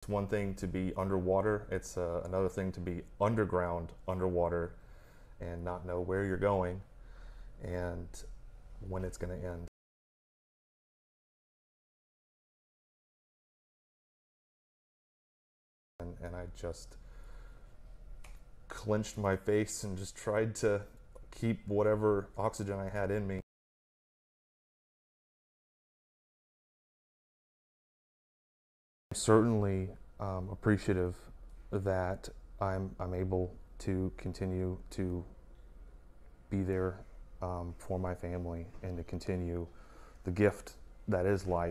It's one thing to be underwater, it's uh, another thing to be underground, underwater, and not know where you're going and when it's going to end. And, and I just clenched my face and just tried to keep whatever oxygen I had in me. Certainly um, appreciative that I'm, I'm able to continue to be there um, for my family and to continue the gift that is life.